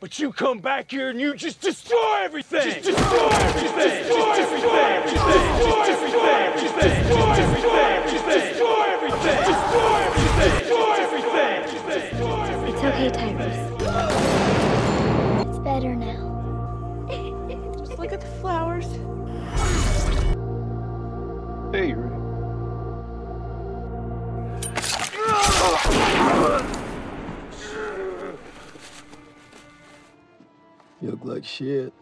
But you come back here and you just destroy everything. Just destroy everything. Destroy everything. Destroy everything. Destroy everything. Destroy everything. Destroy everything. Destroy everything. It's okay, Tyrese. It's better now. Just look at the flowers. Hey, Rick. You look like shit.